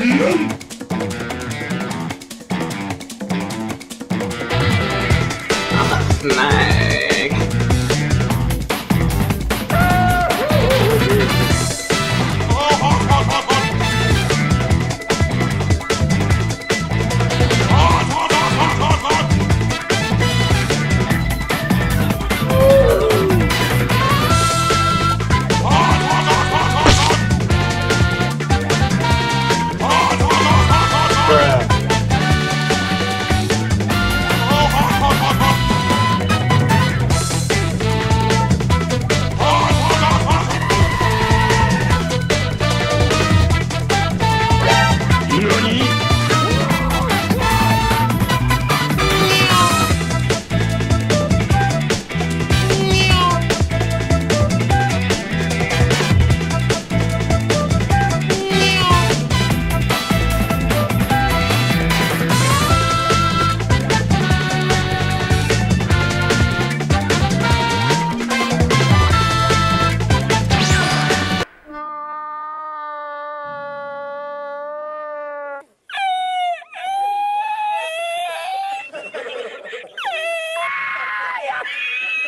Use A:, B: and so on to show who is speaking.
A: Nice.